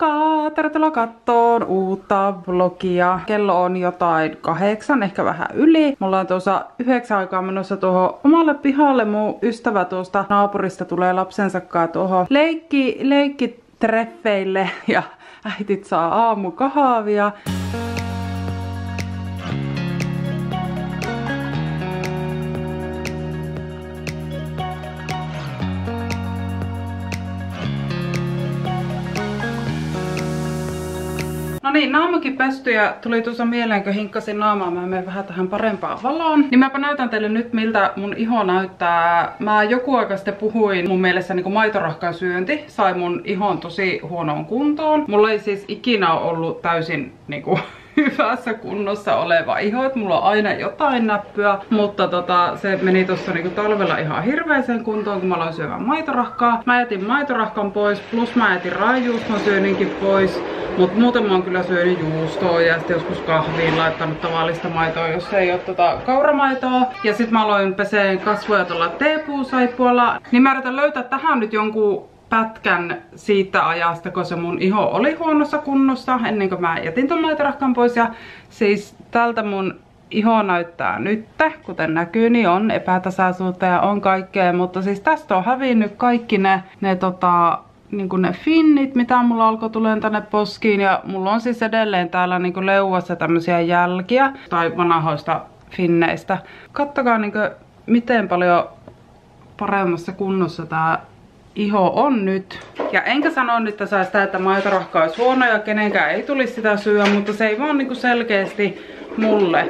Moikka! Tervetuloa kattoon uutta vlogia. Kello on jotain kahdeksan, ehkä vähän yli. Mulla on tuossa yhdeksän aikaa menossa tuohon omalle pihalle. Mun ystävä tuosta naapurista tulee lapsensa tuohon leikki, treffeille ja äitit saa aamukahvia. Niin, naamakin pesty ja tuli tuossa mieleen, kun hinkkasin naamaa, mä menen vähän tähän parempaan valoon. Niin mäpä näytän teille nyt, miltä mun iho näyttää. Mä joku aika sitten puhuin, mun mielestä niin maitorahkan syönti sai mun ihon tosi huonoon kuntoon. Mulla ei siis ikinä ollut täysin niin kuin, hyvässä kunnossa oleva iho, että mulla on aina jotain näppyä, mutta tota, se meni tuossa niinku talvella ihan hirveeseen kuntoon, kun mä aloin syömään maitorahkaa. Mä jätin maitorahkan pois, plus mä jätin raajuuston syöninkin pois, mutta muuten mä oon kyllä syönyt juustoa ja sitten joskus kahviin laittanut tavallista maitoa, jos ei ole tota kauramaitoa. Ja sitten mä aloin peseen kasvoja tuolla teepuusaippualla. Niin mä yritän löytää tähän nyt jonkun pätkän siitä ajasta, kun se mun iho oli huonossa kunnossa ennen kuin mä jätin ton maitorahkan pois. Ja siis tältä mun iho näyttää nyt, kuten näkyy, niin on epätasaisuutta ja on kaikkea, mutta siis tästä on hävinnyt kaikki ne, ne tota, niin ne finnit, mitä mulla alkoi tulee tänne poskiin ja mulla on siis edelleen täällä niin leuassa tämmöisiä jälkiä tai vanhoista finneistä. Kattokaa niin kuin, miten paljon paremmassa kunnossa tää iho on nyt. Ja enkä sano nyt tässä sitä, että maitorahka olisi huono ja kenenkään ei tulisi sitä syödä, mutta se ei vaan niinku selkeästi mulle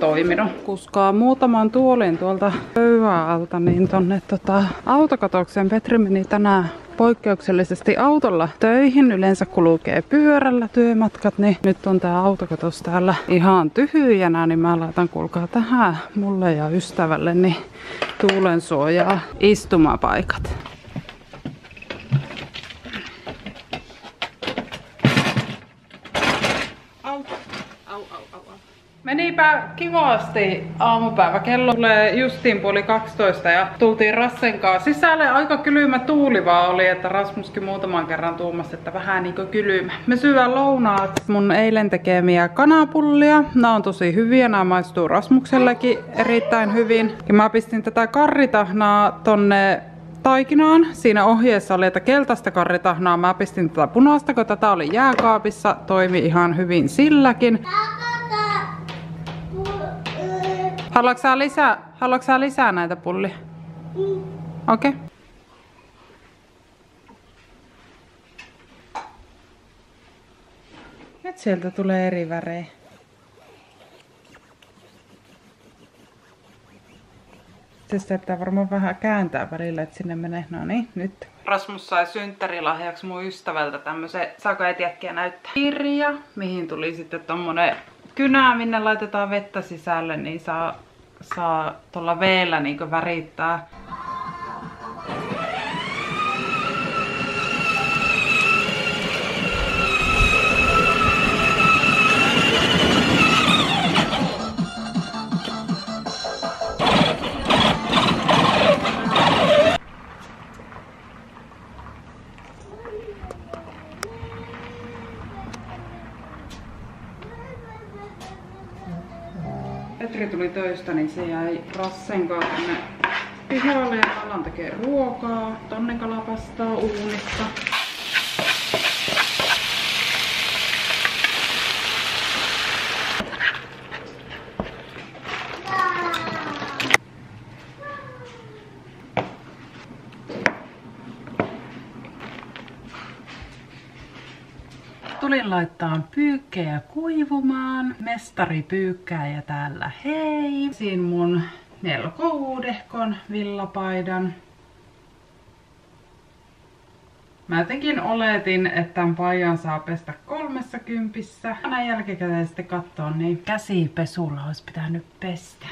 toiminut. Kuskaa muutaman tuolin tuolta pöydän alta niin tonne tota, autokatokseen. Petri meni tänään poikkeuksellisesti autolla töihin. Yleensä kulkee pyörällä työmatkat, niin nyt on tää autokatos täällä ihan tyhjänä, niin mä laitan kuulkaa tähän mulle ja ystävälle niin tuulen suojaa istumapaikat. Menipä kivasti aamupäivä. Kello tulee justiin puoli 12 ja tultiin Rassen kanssa sisälle. Aika kylmä tuuli vaan oli, että Rasmuskin muutaman kerran tuumasi, että vähän niinku kylmä. Me syödään lounaat mun eilen tekemiä kanapullia. Nämä on tosi hyviä, nämä maistuu Rasmuksellekin erittäin hyvin. Ja mä pistin tätä karritahnaa tonne taikinaan. Siinä ohjeessa oli, että keltaista karritahnaa. Mä pistin tätä punaista, kun tätä oli jääkaapissa. Toimi ihan hyvin silläkin. Haluatko sä lisää, haluatko sä lisää näitä pullia? Mm. Okei. Okay. Nyt sieltä tulee eri värejä. Siis pitää varmaan vähän kääntää välillä, että sinne menee. No niin, nyt. Rasmus sai synttärilahjaksi mun ystävältä tämmösen, saako etiäkkiä näyttää? Kirja, mihin tuli sitten tommonen kynää, minne laitetaan vettä sisälle, niin saa, saa tuolla veellä niin värittää. Töistä, niin se jäi Rassen kanssa tänne pihalle ja alan tekee ruokaa. Tonne kalapastaa uunissa. Tulin laittaa pyykkejä kuivumaan. Mestari pyykkääjä täällä hei. Siinä mun melko uudehkon villapaidan. Mä jotenkin oletin, että tämän paijan saa pestä kolmessa kympissä. Näin jälkikäteen sitten katsoa, niin käsipesulla olisi pitänyt pestä.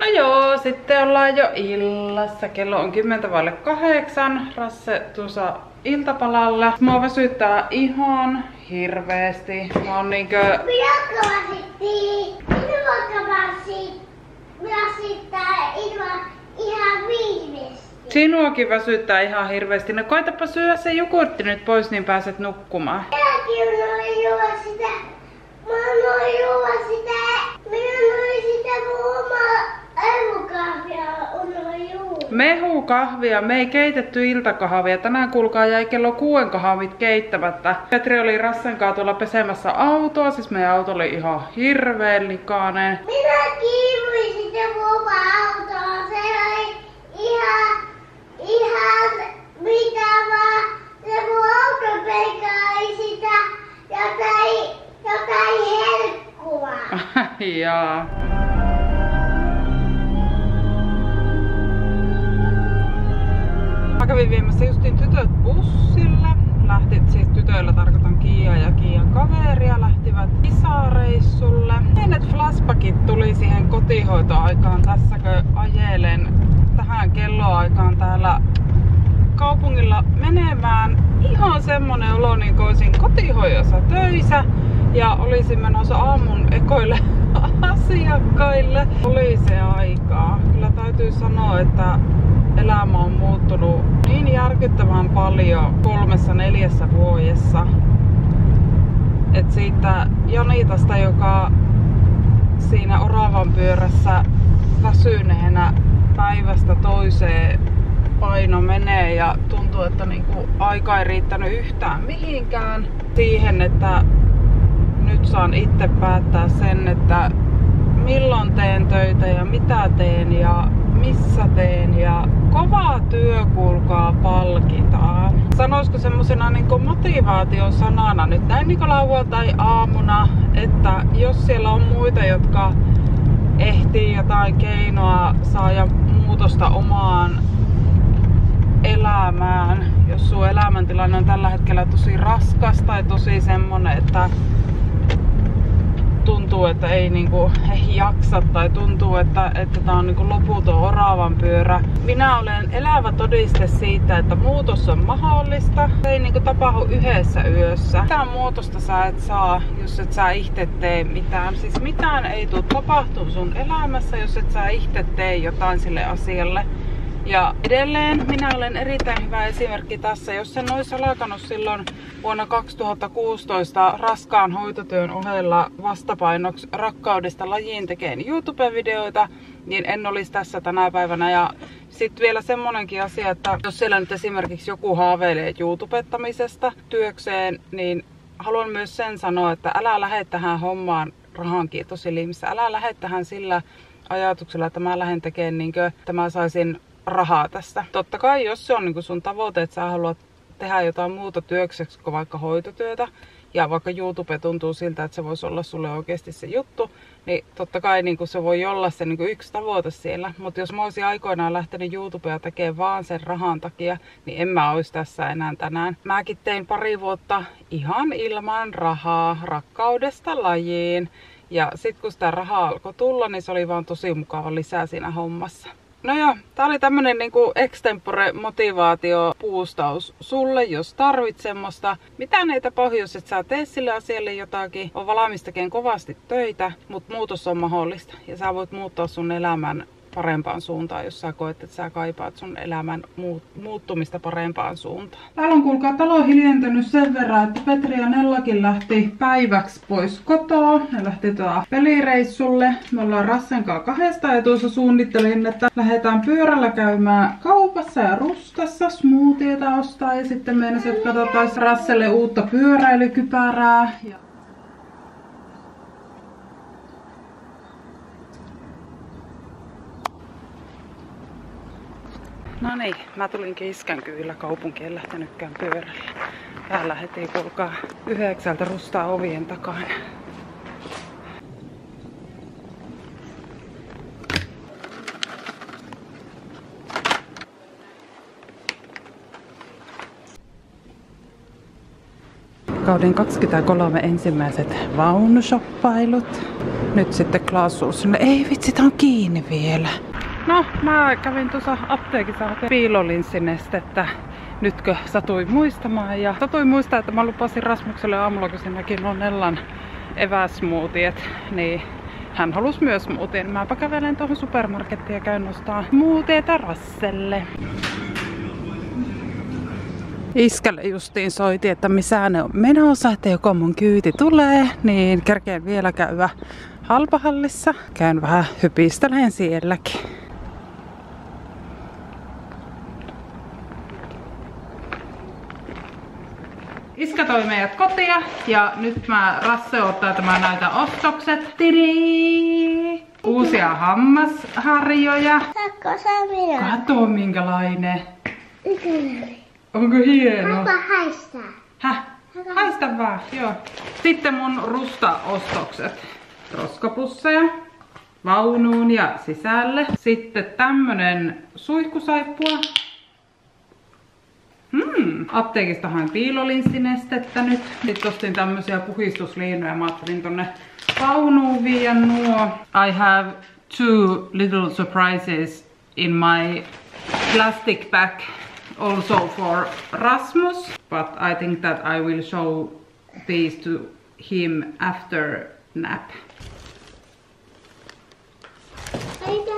No joo, sitten ollaan jo illassa. Kello on 10 vaille kahdeksan. Rasse tuossa iltapalalla. Mua väsyttää ihan hirveesti. Mä oon niinkö... Minä Minua väsyttää ihan viimeisesti. Sinuakin väsyttää ihan hirveästi. No koitapa syödä se jogurtti nyt pois, niin pääset nukkumaan. Minäkin noin juo sitä. Mä noin juo sitä. Minä noin sitä omaa mehukahvia noin juo. Mehukahvia, me ei keitetty iltakahvia. Tänään kuulkaa jäi kello kuuden kahvit keittämättä. Petri oli Rassen kanssa tuolla pesemässä autoa, siis meidän auto oli ihan hirveen likainen. Minä kiivuin sitä mun autoa. Kaupungilla menemään. Ihan semmonen olo, niin kuin olisin kotihoidossa töissä ja olisin menossa aamun ekoille asiakkaille. Oli se aikaa. Kyllä täytyy sanoa, että elämä on muuttunut niin järkyttävän paljon kolmessa neljässä vuodessa. että siitä Janitasta, joka siinä oravan pyörässä väsyneenä päivästä toiseen paino menee ja tuntuu, että niinku aika ei riittänyt yhtään mihinkään siihen, että nyt saan itse päättää sen, että milloin teen töitä ja mitä teen ja missä teen ja kova työ kuulkaa palkitaan. Sanoisiko semmosena niin motivaation sanana nyt näin niin lauantai aamuna, että jos siellä on muita, jotka ehtii jotain keinoa saada muutosta omaan sun elämäntilanne on tällä hetkellä tosi raskas tai tosi semmonen, että tuntuu, että ei, niinku, ei jaksa tai tuntuu, että, että on niinku loputon oravan pyörä. Minä olen elävä todiste siitä, että muutos on mahdollista. Se ei niinku tapahdu yhdessä yössä. Mitään muutosta sä et saa, jos et sä itse tee mitään. Siis mitään ei tule tapahtumaan sun elämässä, jos et sä itse tee jotain sille asialle. Ja edelleen minä olen erittäin hyvä esimerkki tässä. Jos sen olisi alkanut silloin vuonna 2016 raskaan hoitotyön ohella vastapainoksi rakkaudesta lajiin tekeen YouTube-videoita, niin en olisi tässä tänä päivänä. Ja sitten vielä semmonenkin asia, että jos siellä nyt esimerkiksi joku haaveilee YouTubettamisesta työkseen, niin haluan myös sen sanoa, että älä lähde tähän hommaan rahan kiitosilimissä. Älä lähde tähän sillä ajatuksella, että mä lähden tekemään niin kuin, että mä saisin rahaa tästä. Totta kai, jos se on niin sun tavoite, että sä haluat tehdä jotain muuta työkseksi kuin vaikka hoitotyötä, ja vaikka YouTube tuntuu siltä, että se voisi olla sulle oikeasti se juttu, niin totta kai niin se voi olla se niin yksi tavoite siellä. Mutta jos mä olisin aikoinaan lähtenyt YouTubea tekemään vaan sen rahan takia, niin en mä olisi tässä enää tänään. Mäkin tein pari vuotta ihan ilman rahaa, rakkaudesta lajiin. Ja sitten kun sitä rahaa alkoi tulla, niin se oli vaan tosi mukava lisää siinä hommassa. No joo, tää oli tämmönen niinku extempore motivaatio puustaus sulle, jos tarvit semmoista. Mitään ei tapahdu, jos et sä tee sille asialle jotakin. On valmis kovasti töitä, mutta muutos on mahdollista. Ja sä voit muuttaa sun elämän parempaan suuntaan, jos sä koet, että sä kaipaat sun elämän muuttumista parempaan suuntaan. Täällä on kuulkaa talo hiljentynyt sen verran, että Petri ja Nellakin lähti päiväksi pois kotoa. Ne lähti tuolla pelireissulle. Me ollaan Rassen kanssa kahdesta ja tuossa suunnittelin, että lähdetään pyörällä käymään kaupassa ja rustassa smoothieta ostaa ja sitten meinasin, että katsotaan Rasselle uutta pyöräilykypärää. Ja No niin, mä tulin Kiskän kyllä kaupunkiin, en lähtenytkään pyörällä. Täällä heti kulkaa yhdeksältä rustaa ovien takana. Kauden 23 ensimmäiset vaunushoppailut. Nyt sitten Klaas Ei vitsi, tää on kiinni vielä. No, mä kävin tuossa apteekissa hakemaan piilolinssinestettä. Nytkö satui muistamaan ja satui muistaa, että mä lupasin Rasmukselle aamulla, kun siinäkin on Nellan eväsmuutiet, niin hän halusi myös muutien. Mäpä kävelen tuohon supermarkettiin ja käyn nostaa muutietä Rasselle. Iskälle justiin soiti, että missä ne on menossa, että joko mun kyyti tulee, niin kerkeen vielä käydä halpahallissa. Käyn vähän hypisteleen sielläkin. Iskä toi meidät kotia ja nyt mä Rasse ottaa tämä näitä ostokset. Tiri! Uusia hammasharjoja. Saatko sä minä? Kato minkälainen. Onko hieno? Haluaa haistaa. Häh? Haista vaan, joo. Sitten mun rusta-ostokset. Roskapusseja vaunuun ja sisälle. Sitten tämmönen suihkusaippua. Apteekista hain piilolinssinestettä nyt. Sitten ostin tämmösiä puhistusliinoja. Mä ajattelin tonne vaunuun viiä nuo. I have two little surprises in my plastic bag also for Rasmus, but I think that I will show these to him after nap. Mene.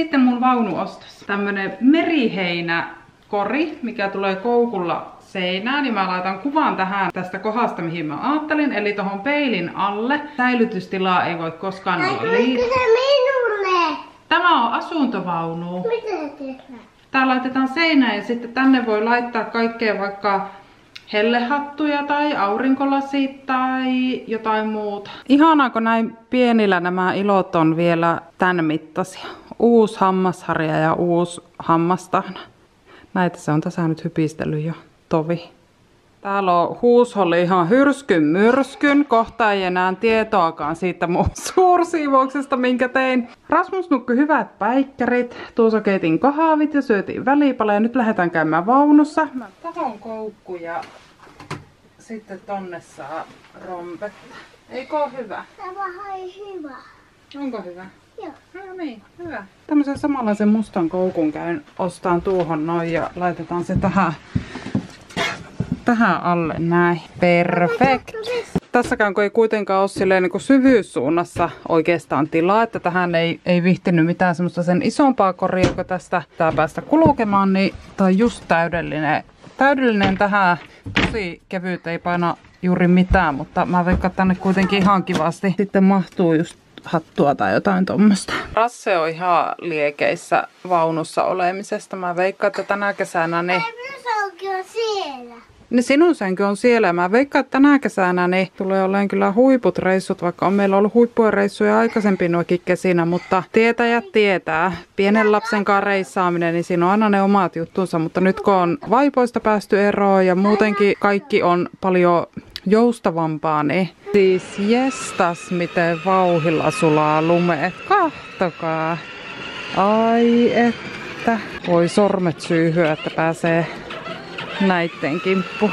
Sitten mun vaunuostos. Tämmönen meriheinä kori, mikä tulee koukulla seinään, niin mä laitan kuvan tähän tästä kohdasta, mihin mä ajattelin, eli tohon peilin alle. Säilytystilaa ei voi koskaan olla liikaa. minulle? Tämä on asuntovaunu. Mitä tehdään? Tää laitetaan seinään ja sitten tänne voi laittaa kaikkea vaikka hellehattuja tai aurinkolasit tai jotain muuta. Ihanaa, kun näin pienillä nämä ilot on vielä tän mittaisia. Uusi hammasharja ja uusi hammastahna. Näitä se on tässä nyt hypistellyt jo tovi. Täällä on huusholli ihan hyrskyn myrskyn. Kohta ei enää tietoakaan siitä mun suursiivouksesta, minkä tein. Rasmus nukkui hyvät päikkärit. Tuossa keitin kahvit ja syötiin välipala ja nyt lähdetään käymään vaunussa. Mä tahon koukku ja sitten tonne saa rompetta. Eikö oo hyvä? Tämä oli hyvä. Onko hyvä? Joo. Niin, hyvä. Tämmöisen samanlaisen mustan koukun käyn ostaan tuohon noin ja laitetaan se tähän, tähän alle näin. Perfect. Tässäkään kun ei kuitenkaan ole silleen niin syvyyssuunnassa oikeastaan tilaa, että tähän ei, ei vihtinyt mitään semmoista sen isompaa koria, kun tästä tää päästä kulkemaan, niin tää on just täydellinen. Täydellinen tähän, tosi kevyt, ei paina juuri mitään, mutta mä veikkaan tänne kuitenkin ihan kivasti sitten mahtuu just hattua tai jotain tuommoista. Rasse on ihan liekeissä vaunussa olemisesta. Mä veikkaan, että tänä kesänä niin onkin on siellä. niin sinun sänky on siellä. Mä veikkaan, että tänä kesänä niin tulee olemaan kyllä huiput reissut, vaikka on meillä ollut huippuja reissuja aikaisemmin noikin kesinä, mutta tietäjät tietää. Pienen lapsen kanssa reissaaminen, niin siinä on aina ne omat juttunsa, mutta nyt kun on vaipoista päästy eroon ja muutenkin kaikki on paljon joustavampaa, niin siis jestas, miten vauhilla sulaa lumeet. Kahtokaa. Ai että. Voi sormet syyhyä, että pääsee näitten kimppu.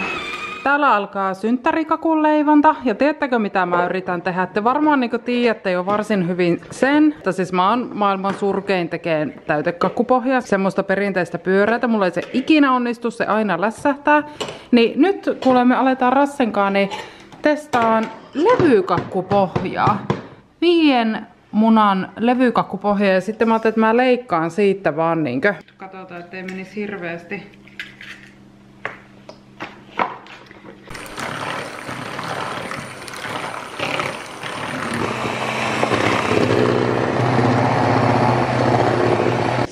Täällä alkaa synttärikakun leivonta ja tiedättekö mitä mä yritän tehdä? Te varmaan niin tiedätte jo varsin hyvin sen, että siis mä oon maailman surkein tekeen täytekakkupohjaa, semmoista perinteistä pyöreätä, mulla ei se ikinä onnistu, se aina lässähtää. Niin nyt kun me aletaan Rassenkaan, niin testaan levykakkupohjaa. Viien munan levykakkupohja ja sitten mä ajattelin, että mä leikkaan siitä vaan niinkö. Katsotaan, ettei menisi hirveästi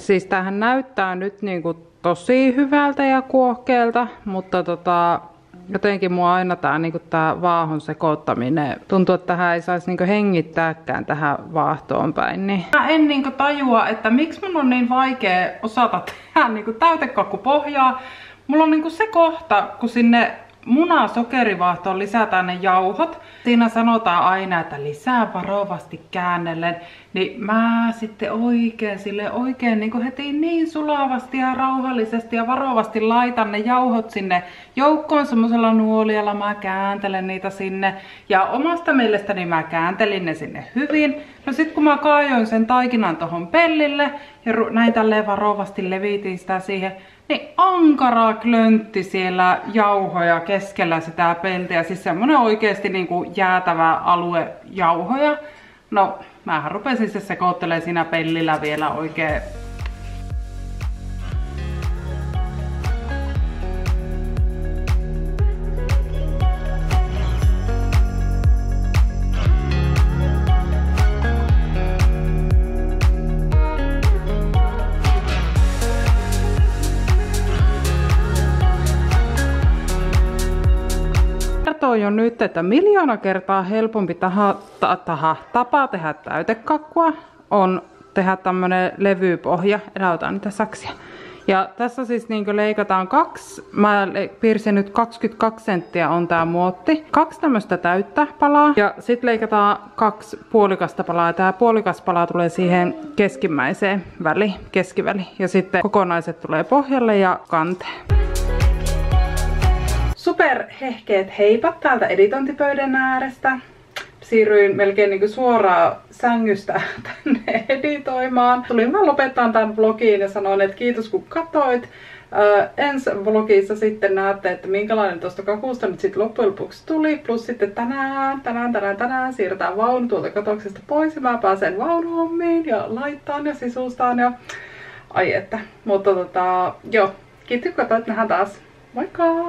Siis tämähän näyttää nyt niinku tosi hyvältä ja kuohkeelta, mutta tota, jotenkin mua aina tää, niinku tää vaahon sekoittaminen, tuntuu, että tähän ei saisi niinku hengittääkään tähän vaahtoon päin. Niin. Mä en niinku tajua, että miksi mun on niin vaikea osata tehdä niinku täytekakkupohjaa. Mulla on niinku se kohta, kun sinne muna sokerivaahtoon lisätään ne jauhot. Siinä sanotaan aina, että lisää varovasti käännellen. Niin mä sitten oikein sille oikein niin heti niin sulavasti ja rauhallisesti ja varovasti laitan ne jauhot sinne joukkoon semmoisella nuolialla. Mä kääntelen niitä sinne. Ja omasta mielestäni mä kääntelin ne sinne hyvin. No sit kun mä kaajoin sen taikinan tohon pellille ja näin tälleen varovasti levitin sitä siihen, niin ankara klöntti siellä jauhoja keskellä sitä peltiä. Siis semmonen oikeesti niinku jäätävä alue jauhoja. No, mähän rupesin se sekoittelee siinä pellillä vielä oikein kertoo jo nyt, että miljoona kertaa helpompi taha, ta, taha, tapa tehdä täytekakkua on tehdä tämmönen levypohja. Elä otan niitä saksia. Ja tässä siis niin leikataan kaksi, mä piirsin nyt 22 senttiä on tää muotti. Kaksi tämmöstä täyttä palaa ja sitten leikataan kaksi puolikasta palaa. Tää puolikas pala tulee siihen keskimmäiseen väli, keskiväli. Ja sitten kokonaiset tulee pohjalle ja kanteen superhehkeet heipat täältä editointipöydän äärestä. Siirryin melkein niin suoraan sängystä tänne editoimaan. Tulin vaan lopettaa tämän vlogiin ja sanoin, että kiitos kun katoit. Äh, ensi vlogissa sitten näette, että minkälainen tuosta kakusta nyt sitten loppujen lopuksi tuli. Plus sitten tänään, tänään, tänään, tänään siirretään vaunu tuolta katoksesta pois ja mä pääsen vaunuhommiin ja laittaan ja sisustaan ja ai että. Mutta tota, joo, kiitos kun katsoit, nähdään taas. Moikka!